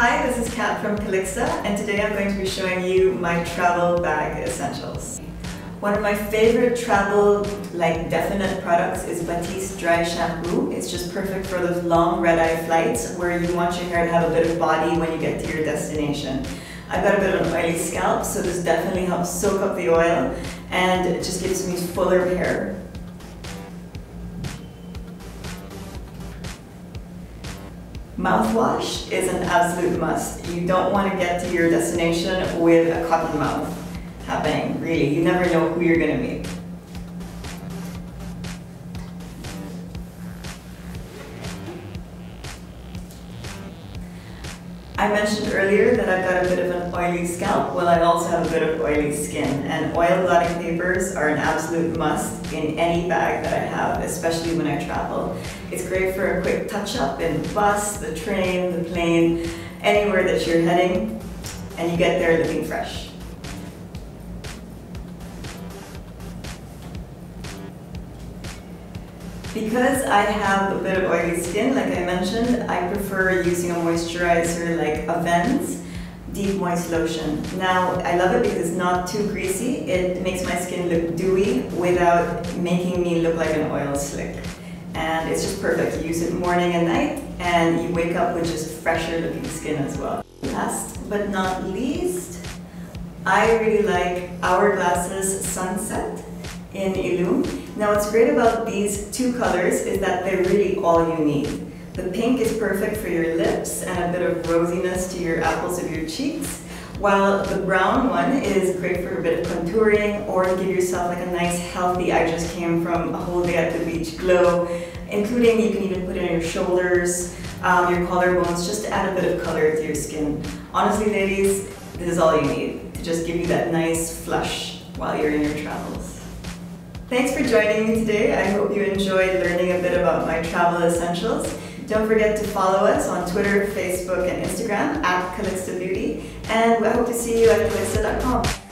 Hi, this is Cat from Calyxta, and today I'm going to be showing you my travel bag essentials. One of my favorite travel, like definite products is Batiste Dry Shampoo. It's just perfect for those long red-eye flights where you want your hair to have a bit of body when you get to your destination. I've got a bit of an oily scalp, so this definitely helps soak up the oil and it just gives me fuller hair. Mouthwash is an absolute must. You don't want to get to your destination with a cotton mouth happening, really. You never know who you're going to meet. I mentioned earlier that I've got a bit of an oily scalp. Well, I also have a bit of oily skin, and oil blotting papers are an absolute must in any bag that I have, especially when I travel. It's great for a quick touch-up in the bus, the train, the plane, anywhere that you're heading, and you get there looking fresh. Because I have a bit of oily skin, like I mentioned, I prefer using a moisturizer like Avène's Deep Moist Lotion. Now, I love it because it's not too greasy. It makes my skin look dewy without making me look like an oil slick. And it's just perfect. You use it morning and night, and you wake up with just fresher looking skin as well. Last but not least, I really like Hourglass's Sunset in Illume. Now what's great about these two colors is that they're really all you need. The pink is perfect for your lips and a bit of rosiness to your apples of your cheeks, while the brown one is great for a bit of contouring or to give yourself like a nice healthy I just came from a whole day at the beach glow, including you can even put it on your shoulders, um, your collarbones, just to add a bit of color to your skin. Honestly ladies, this is all you need to just give you that nice flush while you're in your travels. Thanks for joining me today. I hope you enjoyed learning a bit about my travel essentials. Don't forget to follow us on Twitter, Facebook, and Instagram at Calyxta Beauty. And I hope to see you at calyxta.com.